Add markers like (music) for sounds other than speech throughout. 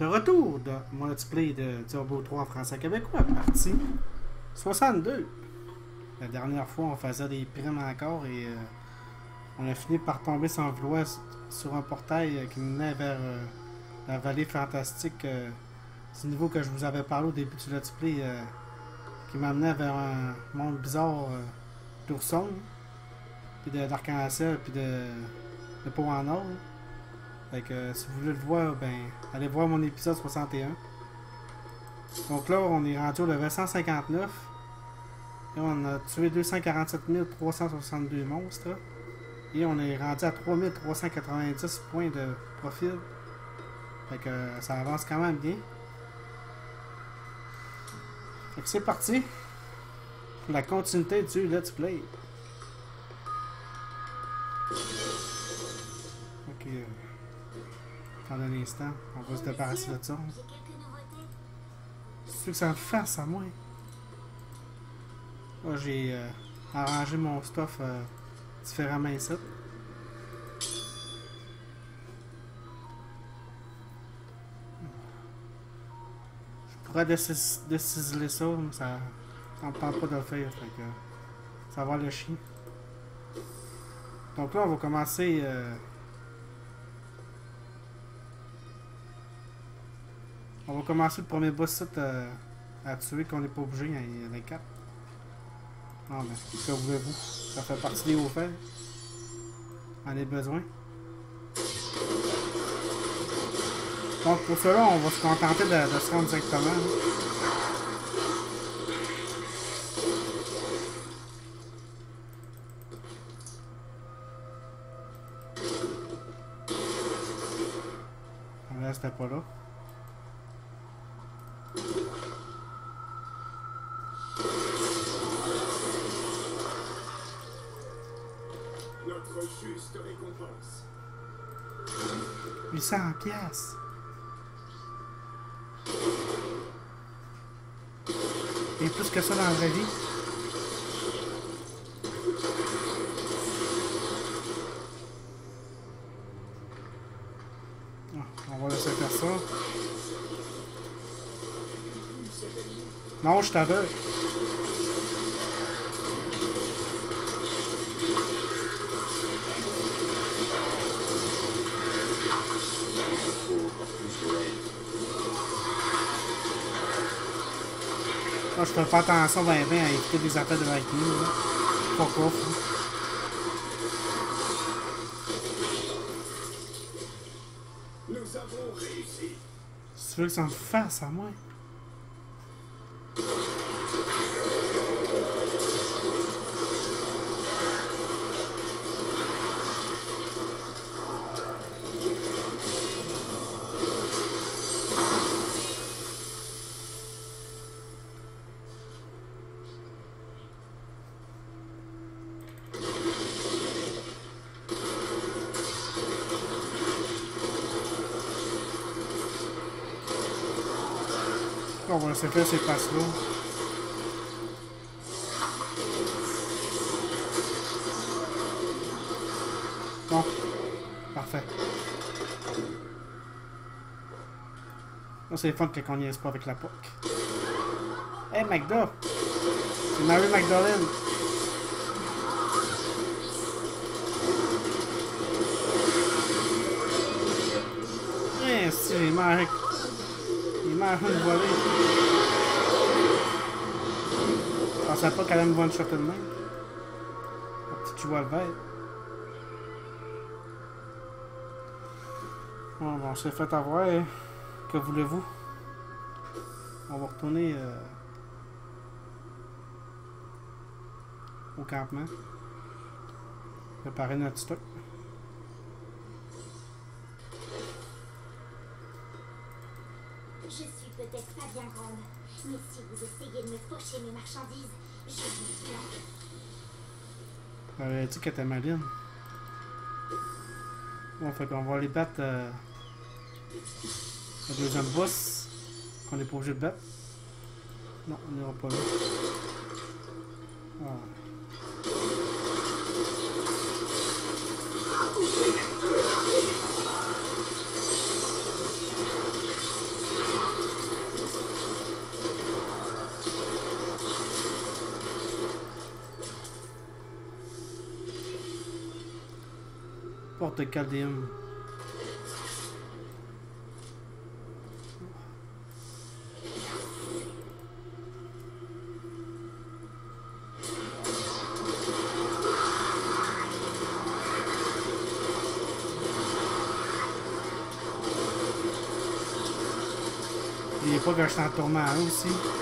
Le retour de mon let's play de Turbo 3 en français québécois, partie 62. La dernière fois, on faisait des primes encore et euh, on a fini par tomber sans vouloir sur un portail euh, qui menait vers euh, la vallée fantastique du niveau que je vous avais parlé au début du let's play qui m'amenait vers un monde bizarre d'oursons, puis de- d'arc-en-ciel, puis de, de peau en or. Fait que si vous voulez le voir, ben allez voir mon épisode 61. Donc là, on est rendu au level 159. Et on a tué 247 362 monstres. Et on est rendu à 3390 points de profil. Fait que ça avance quand même bien. Fait que c'est parti. Pour la continuité du Let's Play. Un instant. On va se débarrasser de ça. C'est que ça me fasse à moi? J'ai euh, arrangé mon stuff euh, différemment ici. Je pourrais décis- déciseler ça, mais ça ça me tente pas de le faire. Que ça va le chien. Donc là, on va commencer. euh, On va commencer le premier boss euh, à tuer qu'on n'est pas obligé, il y en a quatre. Non mais, que voulez-vous? Ça fait partie des hauts. On a besoin. Donc pour cela, on va se contenter de, se rendre directement. hein. Là, c'était pas là. 800 pièces. Et plus que ça dans la vraie vie. Ah, On va laisser faire ça. Non, je t'aveugle. Je fais pas attention ben, ben à éviter des appels de lightning. là. Pourquoi? Nous avons réussi. Si tu veux que ça me fasse à moi. Laisser faire ces passes-là. Bon. Parfait. Là, c'est fun quand on niaise pas avec la POC. Hey, McDo! C'est Mary McDowell! Eh, si, j'ai volée. Je pensais pas qu'elle allait me one-shot de même. La petite joie verte. Bon, bon, on s'est fait avoir. hein. Que voulez-vous? On va retourner euh, au campement. Préparer notre stock. Peut-être pas bien grande, mais si vous essayez de me faucher mes marchandises, je vous flanque. Elle avait dit qu'elle était maline. Bon, fait qu'on va aller battre euh, le deuxième boss qu'on n'est pas obligé de battre. Non, on n'ira pas là. N'importe quel DM. N'oubliez pas que je suis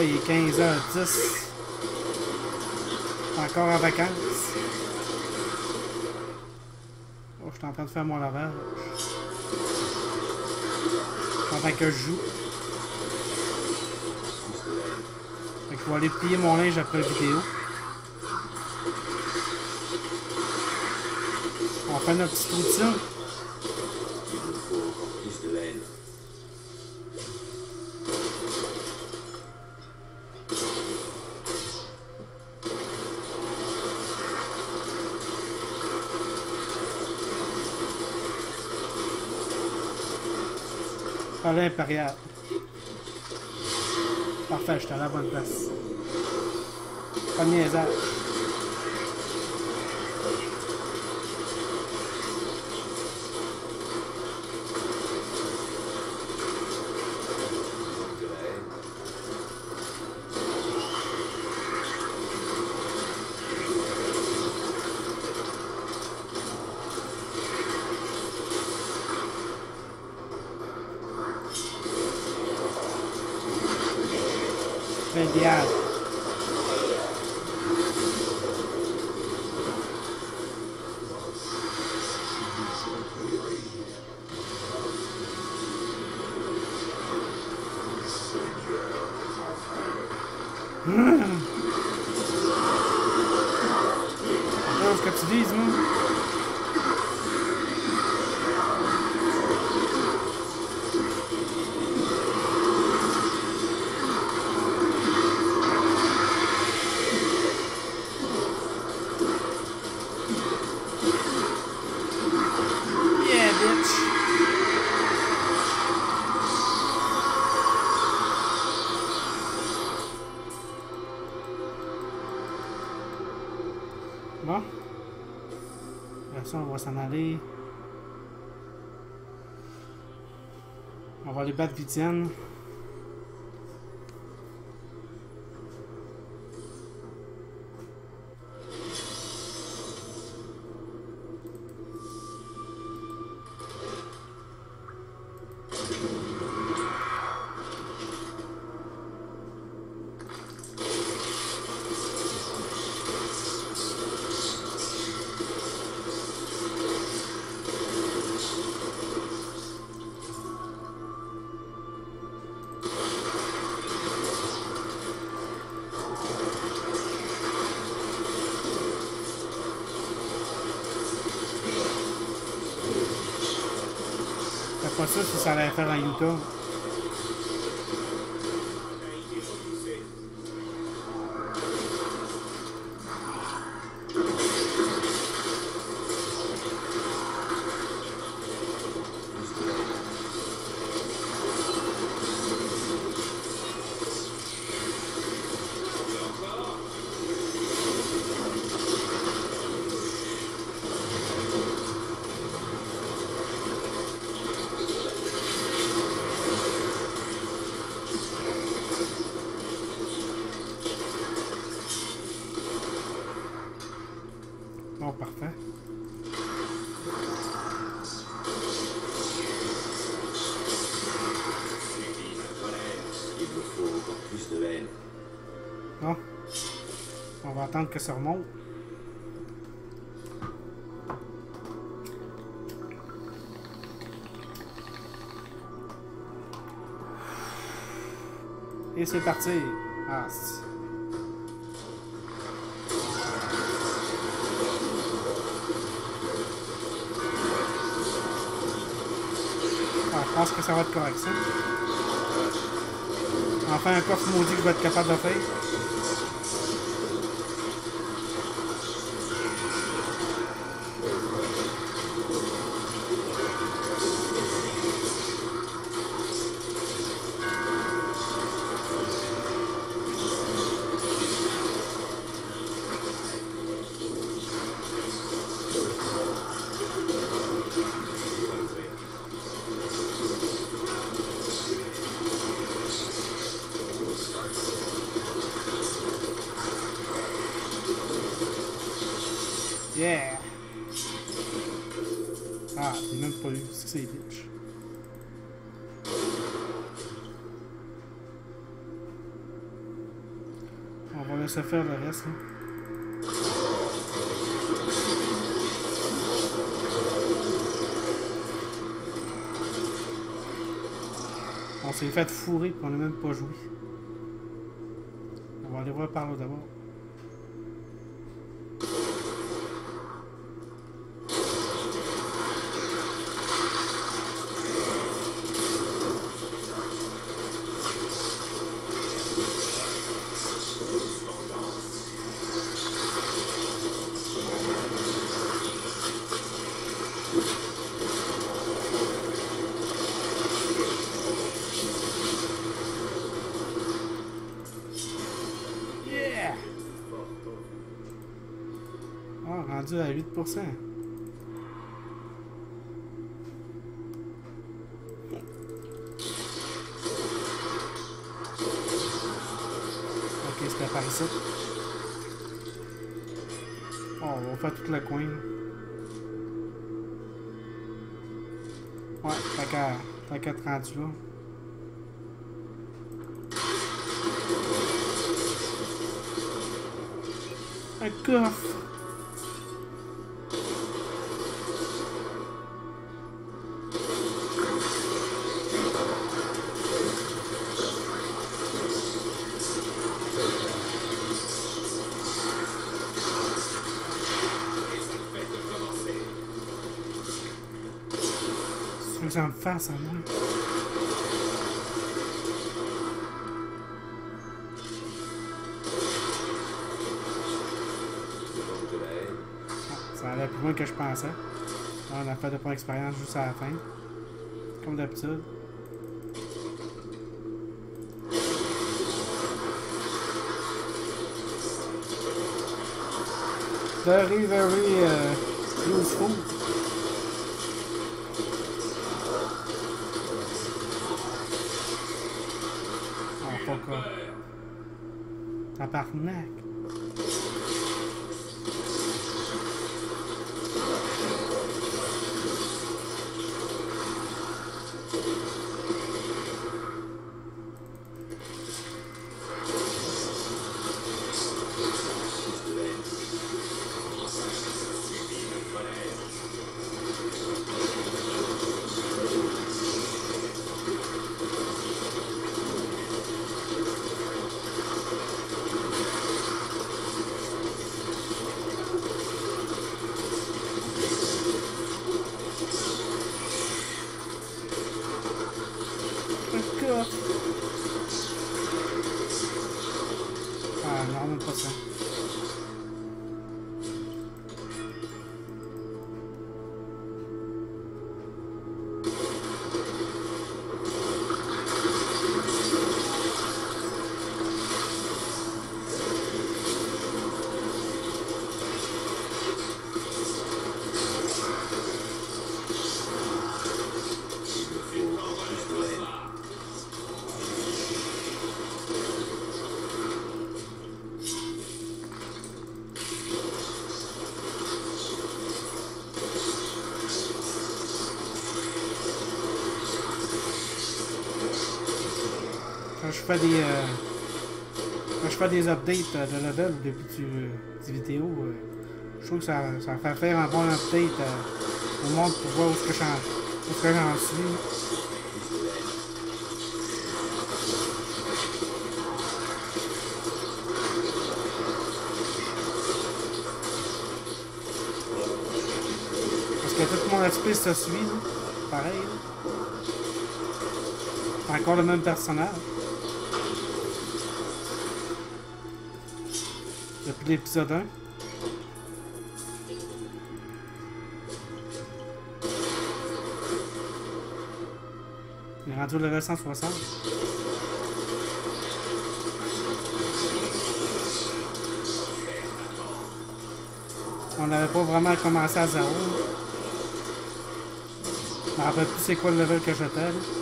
il est 15h10. Encore en vacances. Oh, je suis en train de faire mon lavage. Pendant que je joue. Fait que je vais aller plier mon linge après la vidéo. On fait notre petite routine. Palais impérial. Parfait, j'étais à la bonne place. Pas de. Va s'en aller. On va aller battre Vitienne. Ça si On va attendre que ça remonte. Et c'est parti. Ah, Ah, je pense que ça va être correct, ça. Enfin, un coffre maudit que je vais être capable de faire. S'est fait fourrer puis on même pas joué. On va aller voir par là d'abord. Rendu à 8%. Ok, c'était par ici. Oh, on va faire tout le coin. Ouais, t'as qu'à t'as qu'à te rendre là. Un coffre! Ça allait plus loin que je pensais. On a fait de pas expérience juste à la fin. Comme d'habitude. Very, very useful. Tabarnak. Encore. Fais des. euh, quand je fais des updates euh, de level au début du, euh, je trouve que ça, ça fait faire un bon update euh, au monde pour voir où est-ce que j'en suis. Parce que tout mon esprit se suit, pareil. encore le même personnage. Depuis l'épisode 1. Il est rendu au level 160. On n'avait pas vraiment commencé à zéro. Je me rappelle plus c'est quoi le level que j'étais.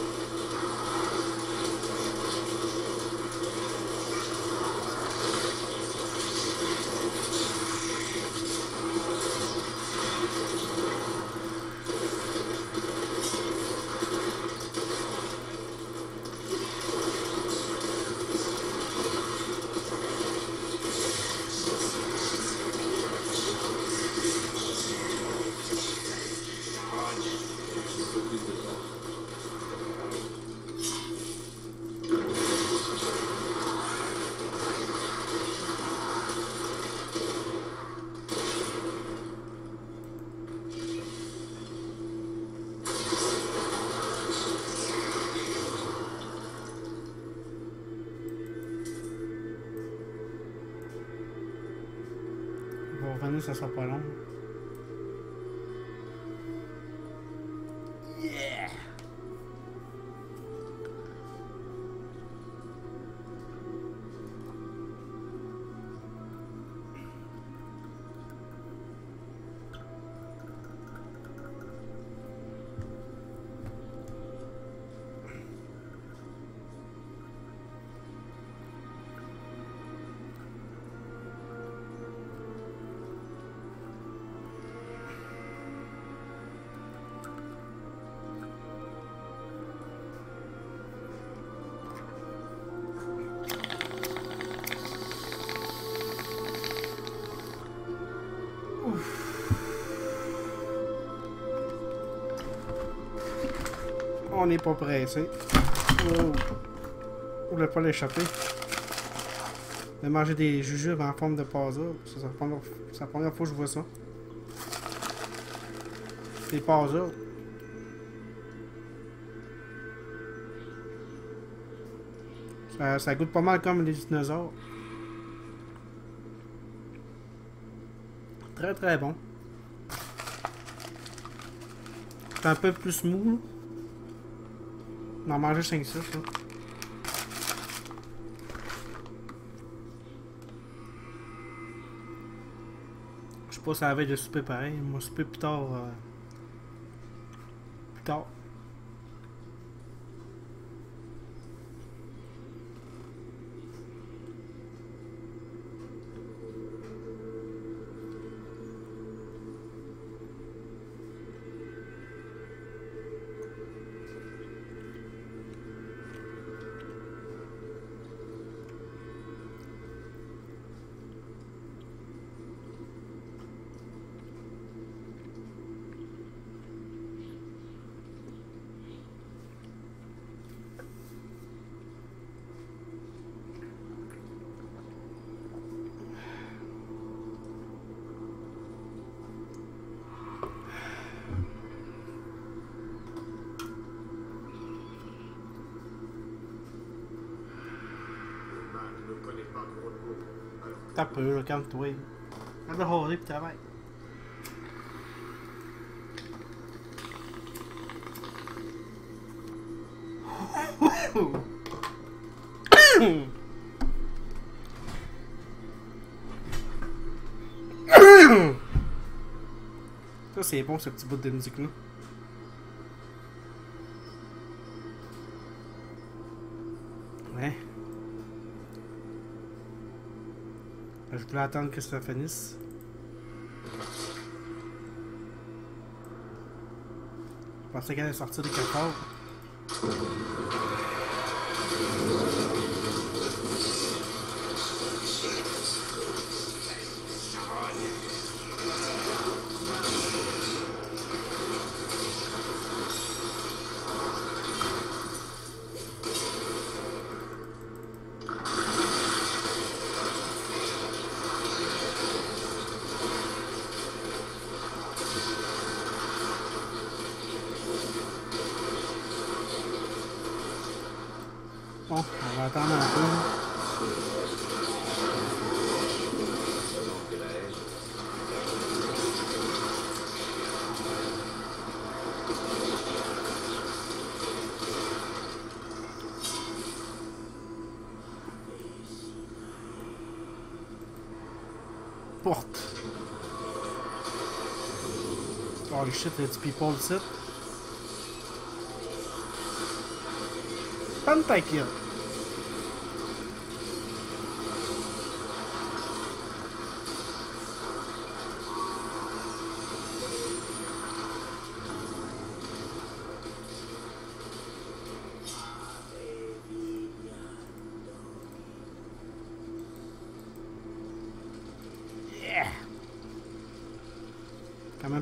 On n'est pas pressé. Oh. On voulait pas l'échapper. De manger des jujubes en forme de puzzle. C'est la première, fois que je vois ça. Des puzzles. Ça, goûte pas mal comme les dinosaures. Très très bon. C'est un peu plus mou. On en mangeait 5-6 là. Je sais pas si ça avait de souper pareil. Moi souper plus tard. euh, Plus tard. Peu, là, calme-toi. Arrête de rôder pis travaille. Ça, c'est bon, ce petit bout de musique-là. Ouais. Je voulais attendre que ça finisse. Je pensais qu'elle allait sortir de quelque part. Shit, y'a du people ici. Pentakill. Yeah!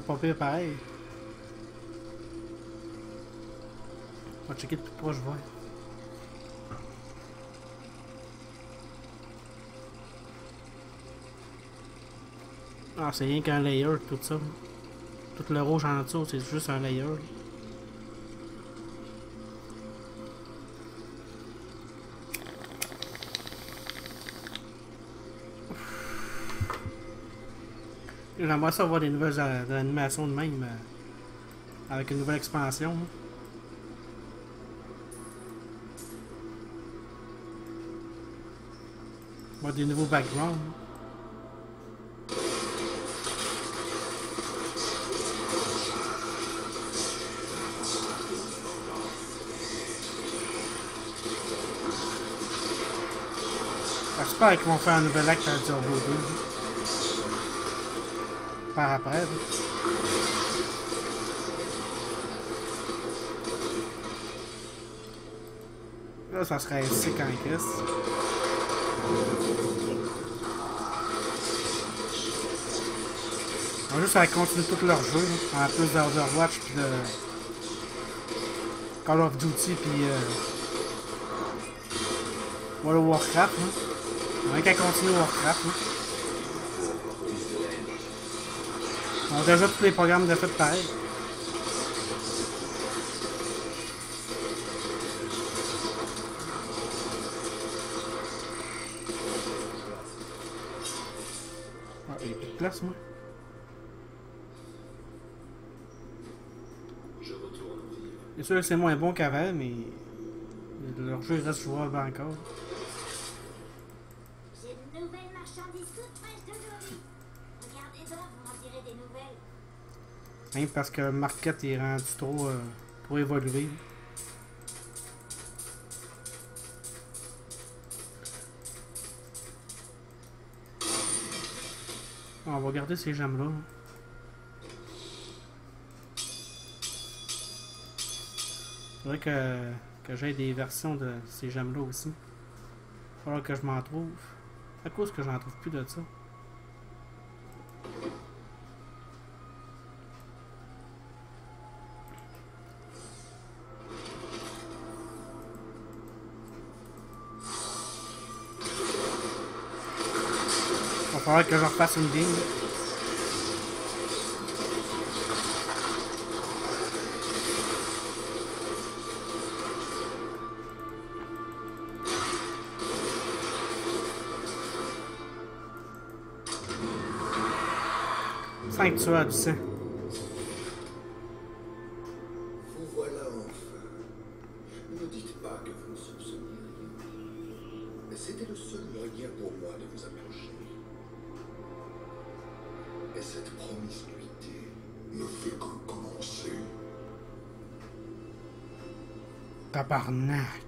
Pas pire pareil. On va checker de plus proche, je vois. Ah, c'est rien qu'un layer, tout ça. Tout le rouge en dessous, c'est juste un layer. J'aimerais ça avoir des nouvelles euh, animations de même. euh, avec une nouvelle expansion. Avoir des nouveaux backgrounds. J'espère qu'ils vont faire un nouvel acte à Turbo 2. Après. là. Ça serait sick en Chris. On va juste faire continuer tout leur jeu, là, en plus d'Overwatch puis de Call of Duty puis euh, World of Warcraft. Là. On va qu'à continuer Warcraft. Là. On a déjà tous les programmes de fait pareil. Ah, il n'y a plus de place, moi. Je retourne vivre. C'est sûr que c'est moins bon qu'avant, mais leur jeu reste jouable encore. Parce que market est rendu trop, euh. On va garder ces gemmes-là. Faudrait que, que j'aie des versions de ces gemmes-là aussi. Faudra que je m'en trouve. À cause que j'en trouve plus de ça. Falloir que je refasse une. Cinq tueurs du sang. Tabarnak.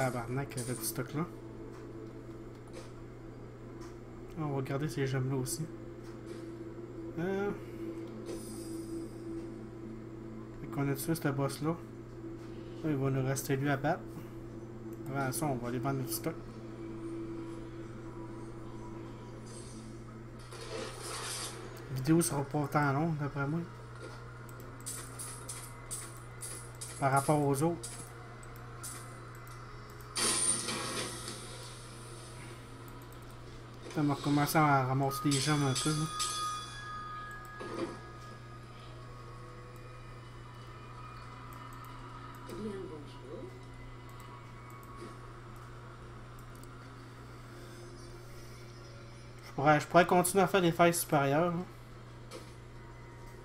Tabarnak avec du stock là. Ah, On va garder ces gemmes là aussi. Euh... Qu'on a tué ce boss là. Il va nous rester lui à battre. Avant ça, on va aller vendre notre stock. La vidéo sera pas autant longue d'après moi. Par rapport aux autres. On va recommencer à ramasser des jambes un peu. Je pourrais, je pourrais continuer à faire des failles supérieures. là.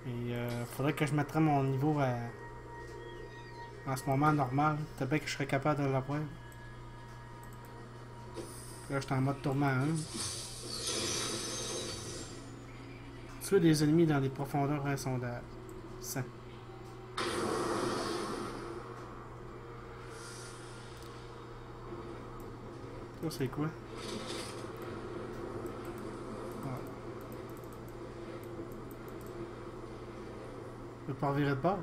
Et euh, faudrait que je mettrais mon niveau à, en ce moment normal. Peut-être bien que je serais capable de l'avoir. Là, je suis en mode tourment 1. Tuer des ennemis dans des profondeurs insondables. 100. Ça, c'est quoi? Ah. Je pas de bord.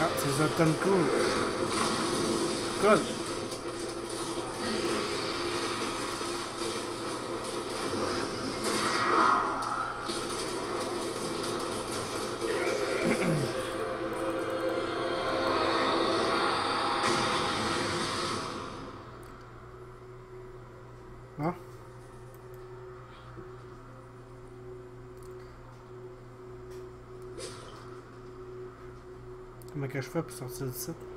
Ah, c'est Zoltan Cool. Colle. (coughs) Ah. Comment que je pour sortir de site?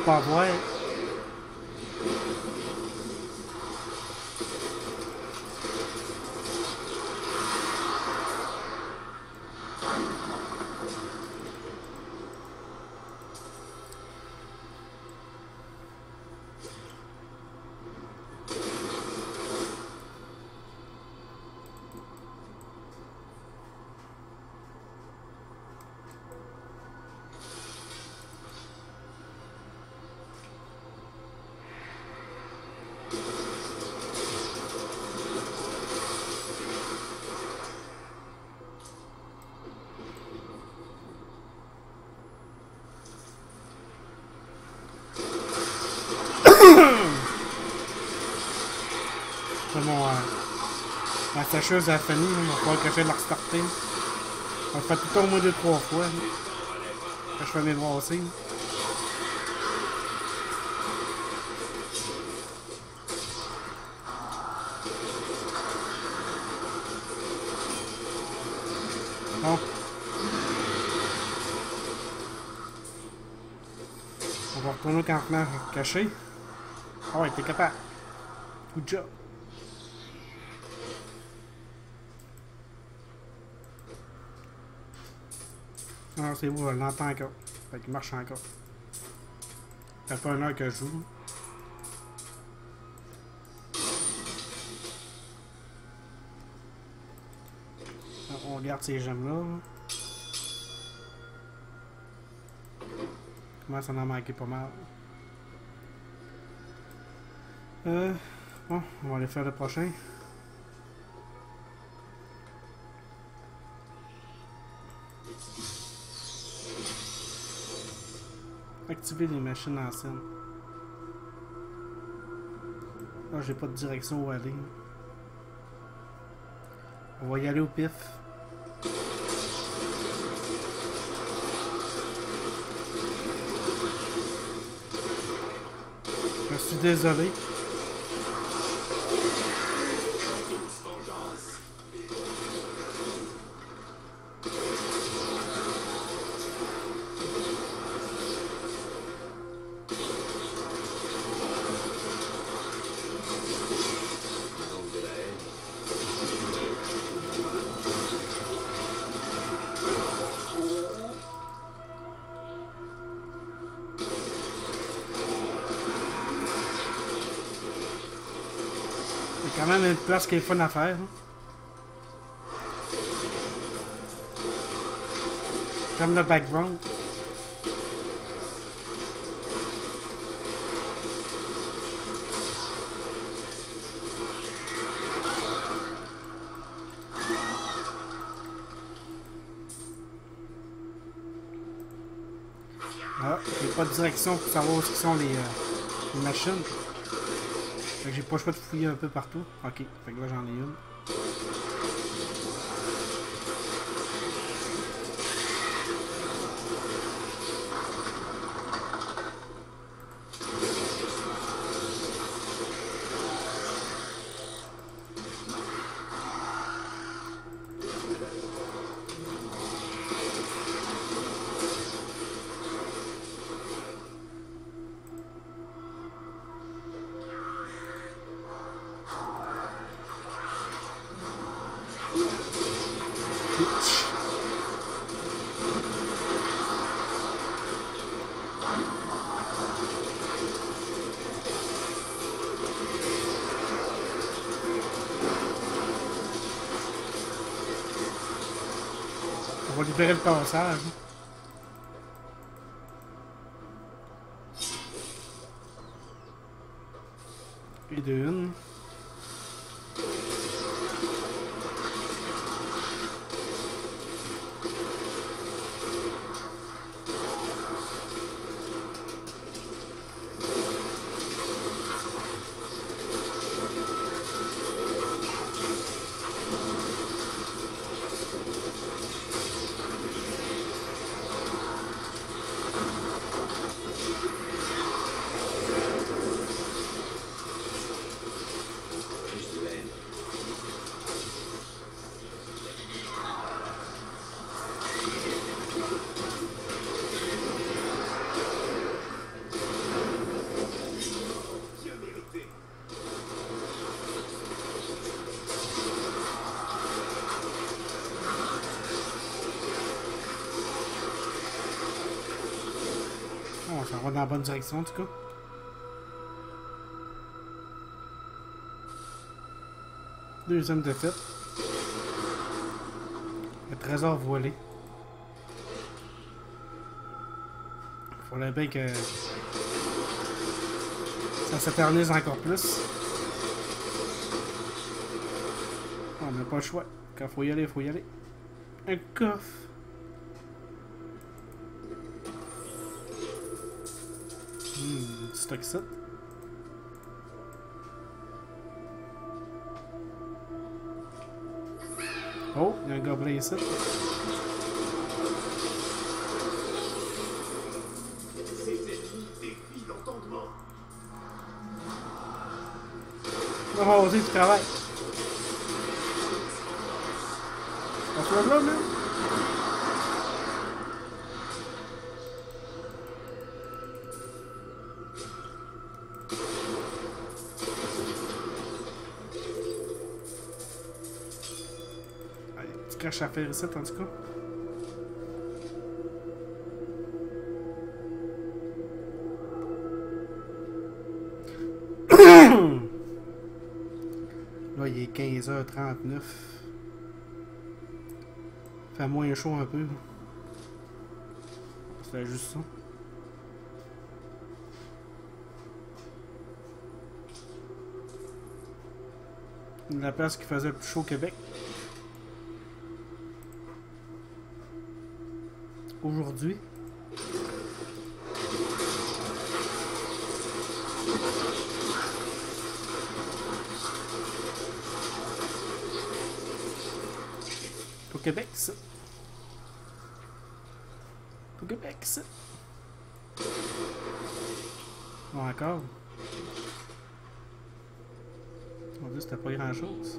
On se fera pas voir. C'est mon. Euh, ma sacheuse a fini, il va falloir que j'aille la restarter. On le fait tout le temps au moins deux, trois fois. Que je fais mes devoirs aussi. Bon. On va retourner au campement caché. Ah ouais, t'es capable. Good job. Ah, c'est bon, je l'entends encore. Fait qu'il marche encore. Ça fait une heure que je joue. On regarde ces gemmes-là. Comment ça en a manqué pas mal? Euh, bon, on va aller faire le prochain. Activer les machines anciennes. Ah, j'ai pas de direction où aller. On va y aller au pif. Je suis désolé. Place qui est fun à faire. hein. Comme le background. Ah, j'ai pas de direction pour savoir où sont les, euh, les machines. Fait que j'ai pas le choix de fouiller un peu partout. Ok, fait que là j'en ai une. On va libérer direction en tout cas. Deuxième défaite. Le trésor volé. Faudrait bien que ça s'éternise encore plus. On n'a pas le choix. Quand faut y aller, faut y aller. Un coffre. Ça. Oh, il y a un gobelin ici. Oh, vas-y, tu travailles. On se là, là? À faire ici, en tout cas. (coughs) Là, il est 15h39. Fait moins chaud un peu. C'est juste ça. La place qui faisait le plus chaud au Québec. Aujourd'hui. Au Québec, ça. Au Québec, ça. Bon, encore. C'était pas grand chose.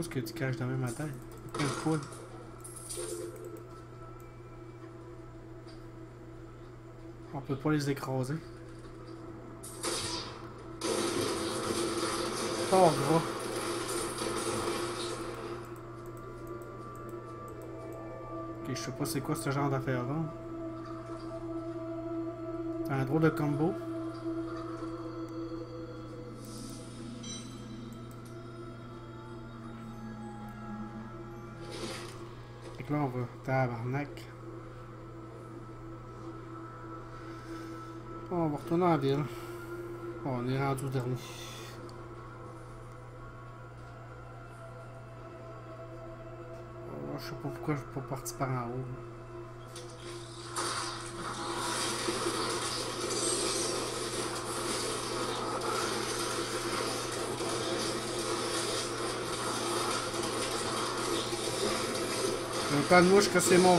C'est quoi ce que tu caches dans ma tête? Plein de poils. On peut pas les écraser. Fort gras. Ok, je sais pas c'est quoi ce genre d'affaire là. Un drôle de combo. Que là, on va tabarnak. Bon, on va retourner en ville. Bon, on est rendu au dernier. Oh, je sais pas pourquoi je suis pas parti par en haut. Pas de mouche que c'est mon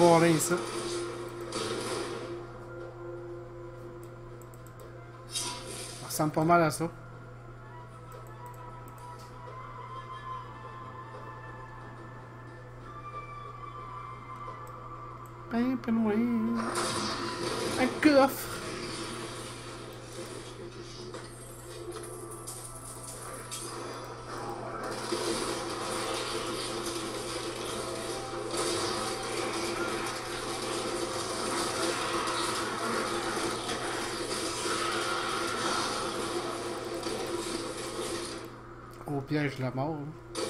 piège la mort. hein.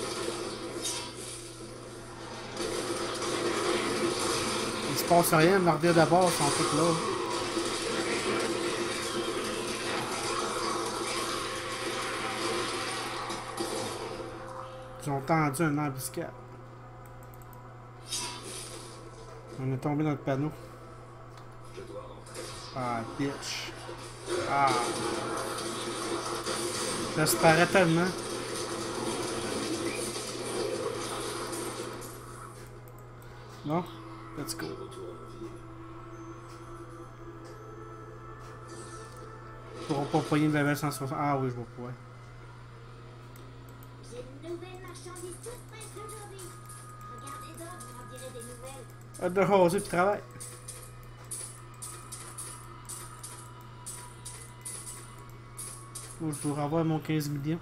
Il se passe rien, regarde d'abord, sont tous là. Ils ont tendu un embuscade. On est tombé dans le panneau. Ah, bitch. Ah. J'espérais tellement. Non? Let's go. Pourront pas payer une level 160. Ah oui, je vois nouvelles. Hâte de jaser pis travail. Je vous renvoie mon 15 millions.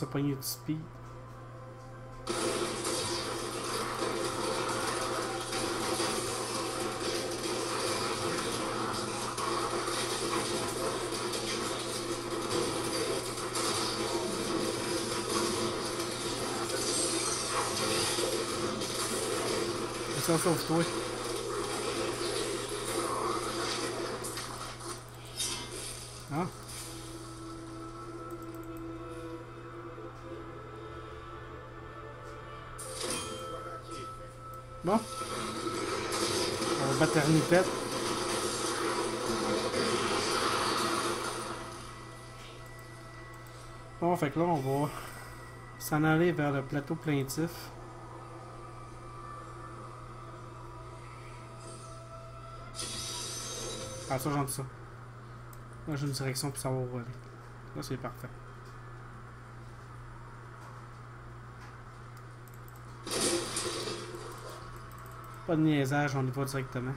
Ah, mais ça poigner du speed. Ça sauve toi. Hein? Bon. On va battre renipette. Bon, fait que là, on va s'en aller vers le plateau plaintif. Ah, ça, j'aime ça. Là, j'ai une direction pour savoir où aller. Là, c'est parfait. Pas de niaisage, on y va directement.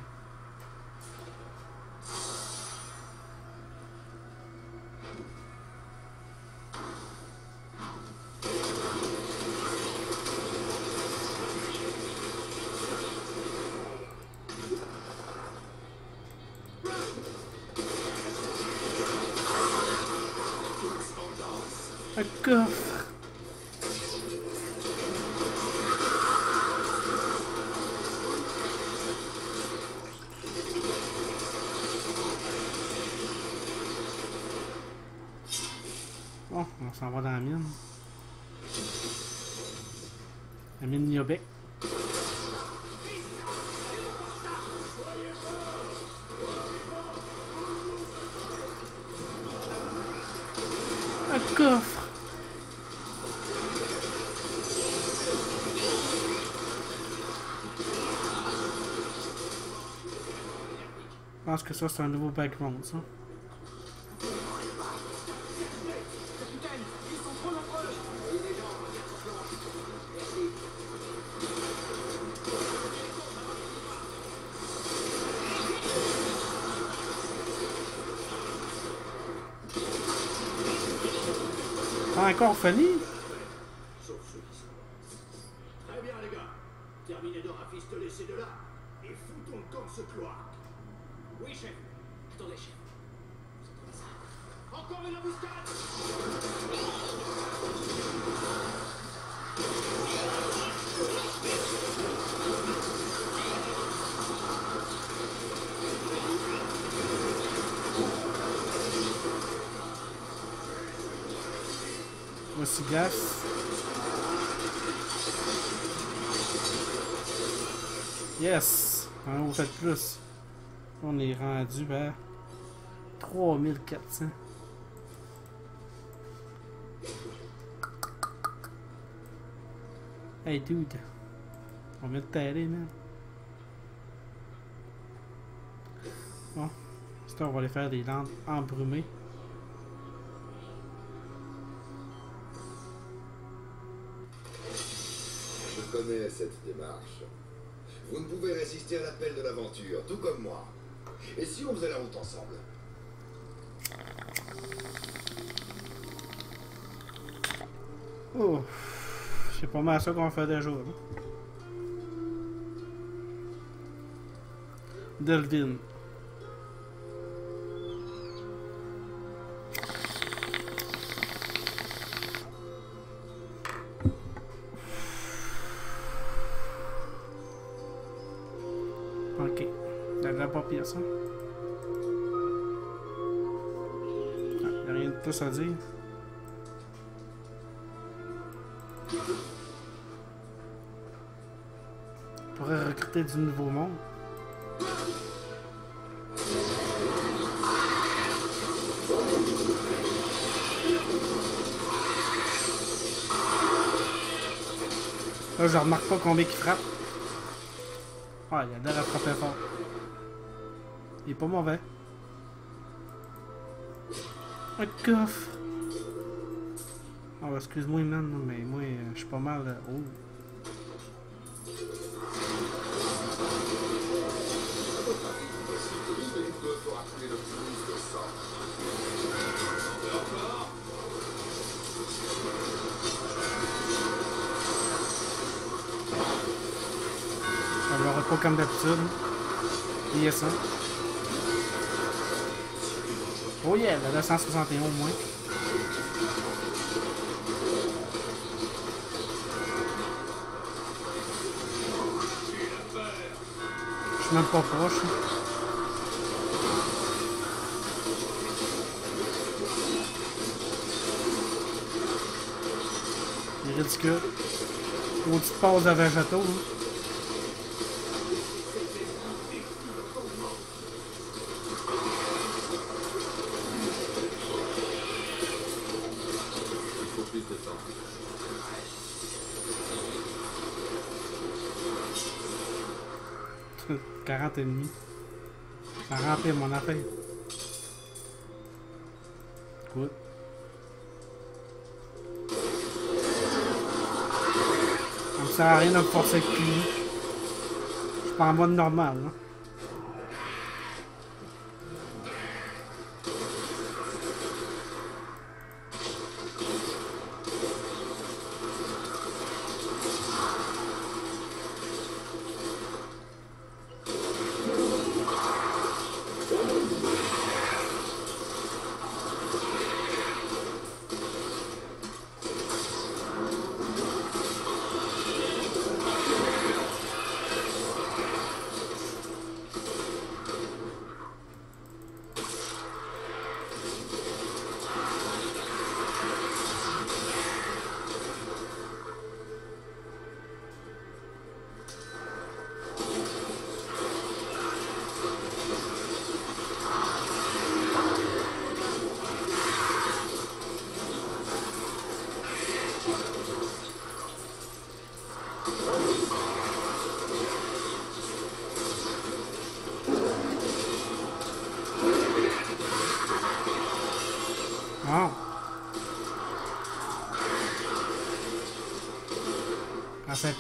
ça, c'est un nouveau background, ça. Encore Fanny? 3400. Hey dude. On vient de t'aider, man. Bon. C'est on va aller faire des lampes embrumées. Je connais cette démarche. Vous ne pouvez résister à l'appel de l'aventure, tout comme moi. Et si on faisait la route ensemble? Oh, c'est pas mal ça qu'on fait déjà. Là. Delvin. Ok, ça devrait pas pire ça. Ah, y a rien de plus à dire. Du nouveau monde. Là, je remarque pas combien il frappe. Ouais, il a l'air à frapper fort. Il est pas mauvais. Un coffre. Oh, excuse-moi, man, mais moi, je suis pas mal. Oh. Comme d'habitude. Il y ça. Oh yeah, la 261 au moins. Je suis même pas proche. Ridicule. Une petite pause de végétaux. hein. 40 et demi. Ça mon affaire. Écoute. Ça sert à rien de forcer le. Je suis pas en mode normal. Là.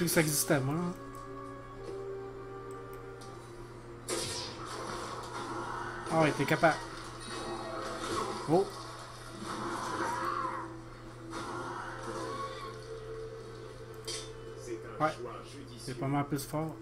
que ça existait avant. Ah ouais, t'es capable. Oh! Ouais. C'est pas mal plus fort.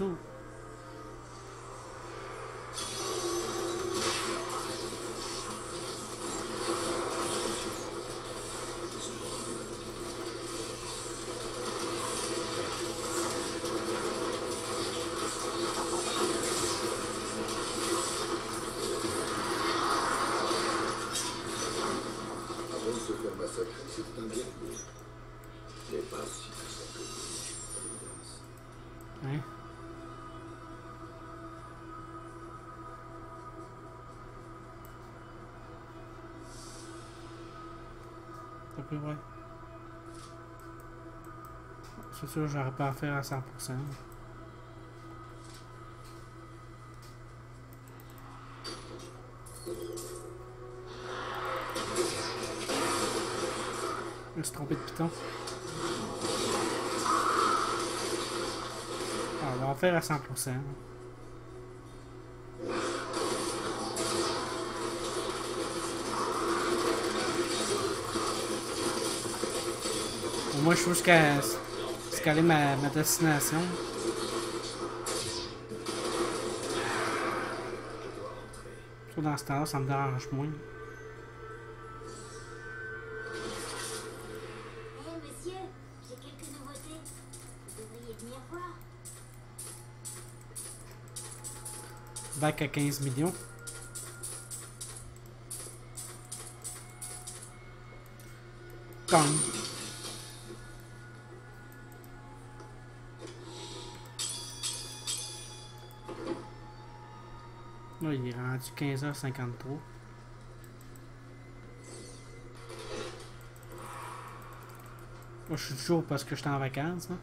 Non, Peut, ouais. C'est sûr, j'aurais pas à faire à 100%. Je me suis trompé de piton. Ah, on va en faire à 100%. Moins, je trouve jusqu'à jusqu'à aller ma, ma destination. Surtout dans ce temps-là, ça me dérange moins. Hé, monsieur, j'ai quelques nouveautés. Vous devriez venir voir. Back à 15 millions. Comme. Il est rendu 15h53. Moi, je suis toujours parce que j'étais en vacances. Là.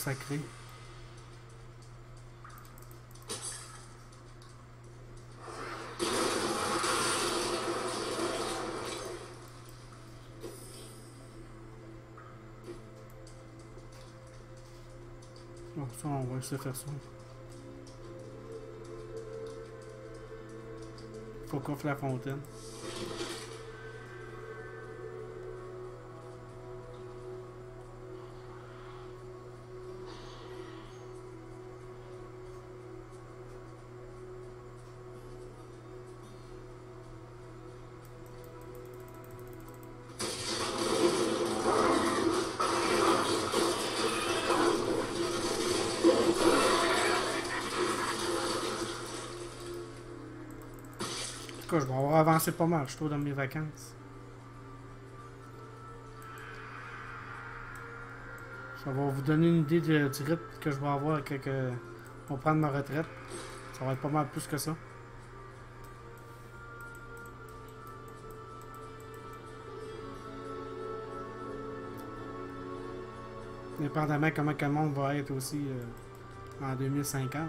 Sacrée. Bon, ça, on va laisser faire ça. Faut qu'on fasse la fontaine. Avancé pas mal, je trouve, dans mes vacances. Ça va vous donner une idée de- du rythme que je vais avoir quand que- pour prendre ma retraite. Ça va être pas mal plus que ça. Dépendamment comment que le monde va être aussi euh, en 2050.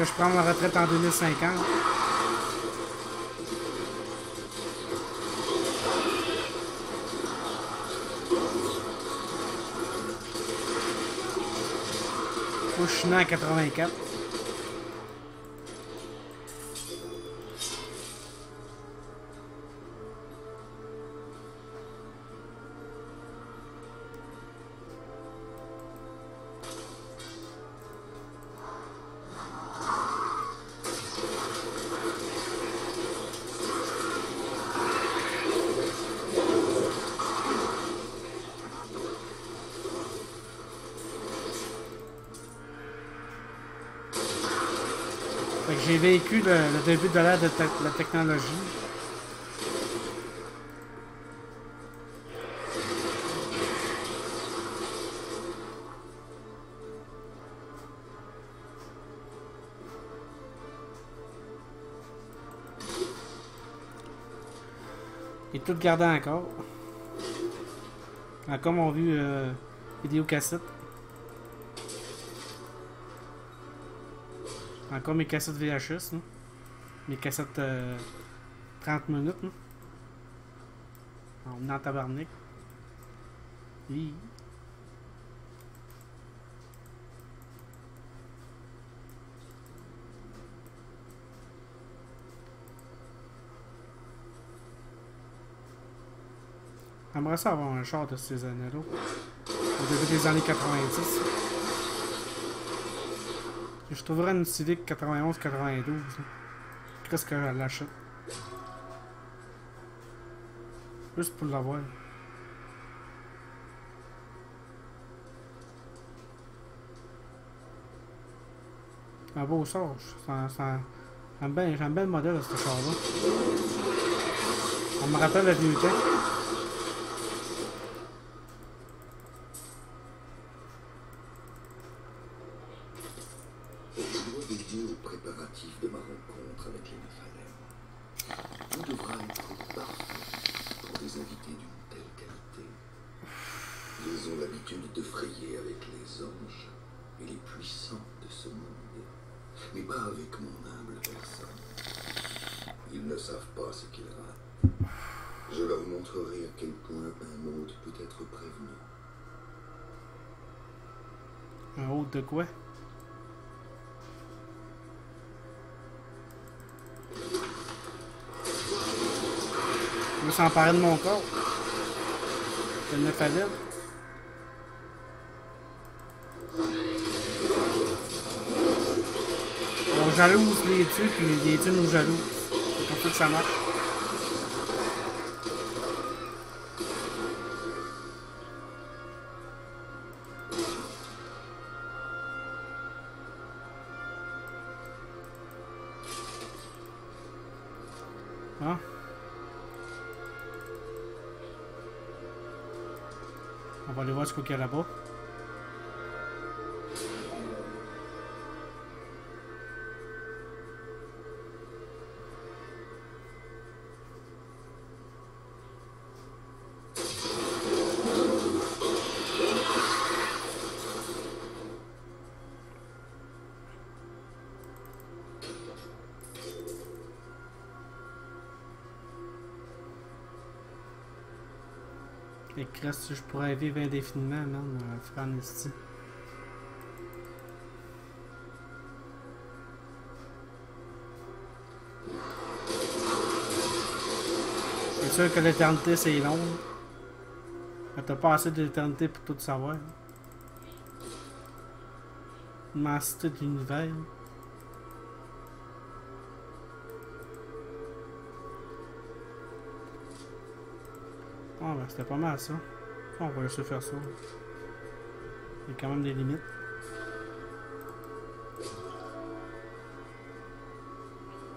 Que je prends ma retraite en 2050. Faut que je suis né en 84. Vécu le, début de l'ère de la technologie. Et tout gardé encore. Ah, comme on vu euh, vidéo cassette. Encore mes cassettes VHS, là. Mes cassettes euh, 30 minutes, là. On est en tabarnak. J'aimerais ça avoir un char de ces années-là. Au début des années 90. Je trouverais une Civic 91-92. Qu'est-ce que je l'achète? Juste pour l'avoir. Un beau sort. J'aime bien le modèle ce char-là. On me rappelle le vieux de mon corps. Je le fallait. On jalouse les tues, puis les tues nous jalousent. C'est comme ça que ça marche. Hein? On va aller voir Je pourrais vivre indéfiniment, man, euh, faire un esti. C'est sûr que l'éternité c'est long. Mais t'as pas assez d'éternité pour tout savoir. Immensité de l'univers. C'était pas mal ça. On va laisser faire ça. Il y a quand même des limites.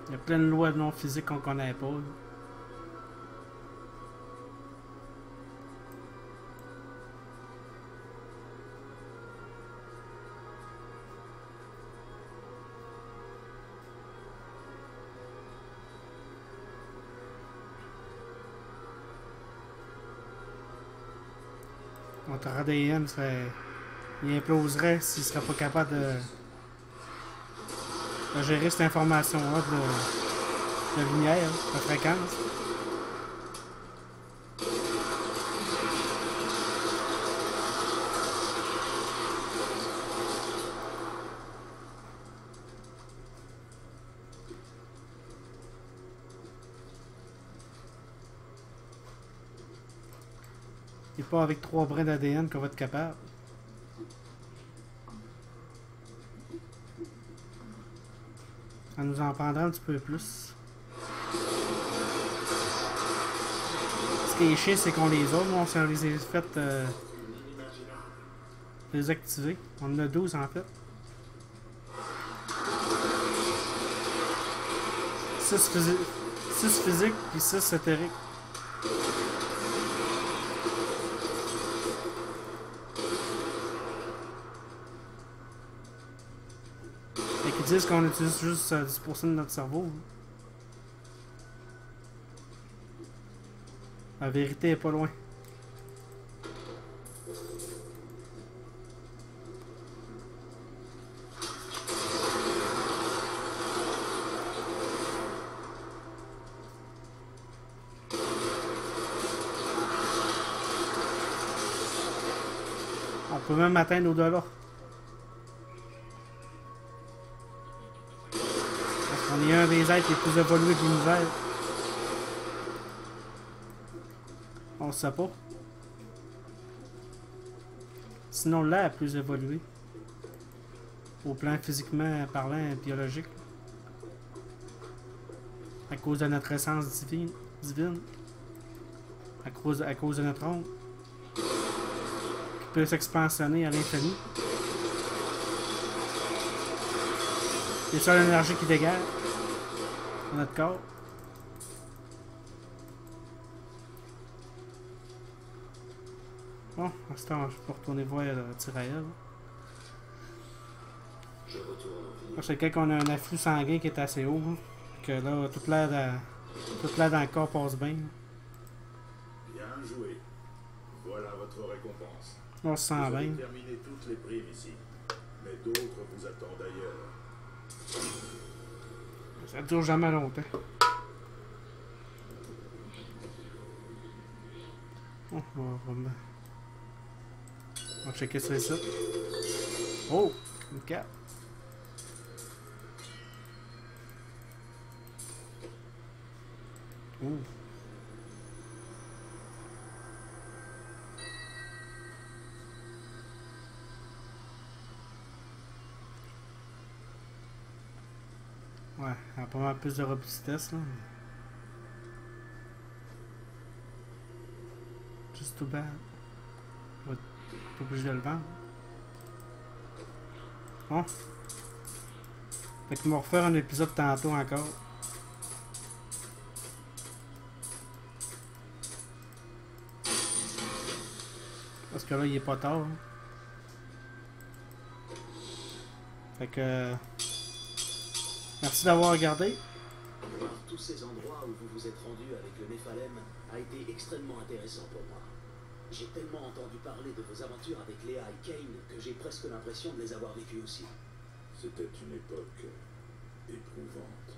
Il y a plein de lois non physiques qu'on connaît pas. Notre ADN serait. Il imploserait s'il serait pas capable de. de gérer cette information-là de. de lumière, de fréquence. Avec trois brins d'ADN qu'on va être capable. Ça nous en prendra un petit peu plus. Ce qui est chiant, c'est qu'on les a. Nous, on les a fait euh, désactiver. On en a 12 en fait. 6 physique, 6 physique puis 6 éthérique. Qui disent qu'on utilise juste euh, 10% de notre cerveau. La vérité est pas loin. On peut même atteindre au-delà. Des êtres les plus évolués de l'univers. On sait pas. Sinon, est plus évolué. Au plan physiquement parlant biologique. À cause de notre essence divine. divine. À, cause, à cause de notre onde. Qui peut s'expansionner à l'infini. C'est ça l'énergie qui dégage. Notre corps. Bon, à ce temps, je peux retourner voir ville. Moi, c'est quand on a un afflux sanguin qui est assez haut. hein, Que là, toute l'air dans, le corps passe bien. Bien joué. Voilà votre récompense. On se sent vous avez bien. terminé toutes les primes ici. Mais d'autres vous attendent ailleurs. Ça dure jamais longtemps. Oh, on va vraiment. On va checker ça ici. Oh! Une carte. Ouh. Ouais, elle a pas plus de robustesse là. Just too bad. On va être obligé de le vendre. Bon. Fait qu'on va refaire un épisode tantôt encore. Parce que là, il est pas tard. hein. Fait que. Merci d'avoir regardé. Voir tous ces endroits où vous vous êtes rendu avec le Néphalem a été extrêmement intéressant pour moi. J'ai tellement entendu parler de vos aventures avec Léa et Kane que j'ai presque l'impression de les avoir vécues aussi. C'était une époque éprouvante.